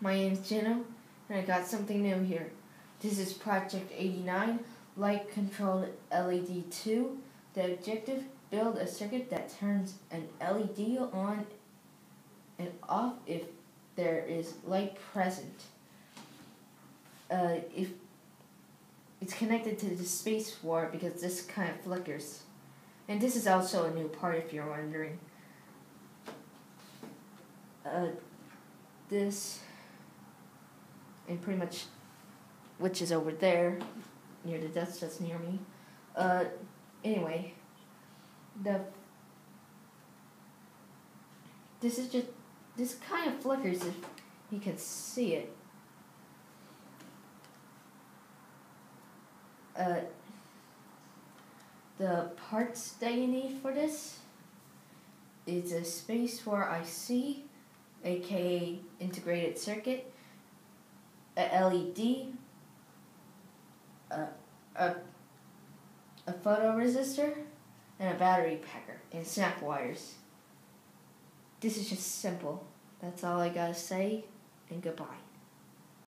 my name's Jino, and I got something new here. This is Project 89, Light Controlled LED 2. The objective, build a circuit that turns an LED on and off if there is light present. Uh, if it's connected to the space war because this kind of flickers. And this is also a new part if you're wondering. Uh, this and pretty much which is over there near the desk that's near me. Uh, anyway, the this is just this kind of flickers if you can see it. Uh, the parts that you need for this is a space war for IC, aka integrated circuit, a LED, a, a, a photoresistor, and a battery packer, and snap wires. This is just simple. That's all I gotta say, and goodbye.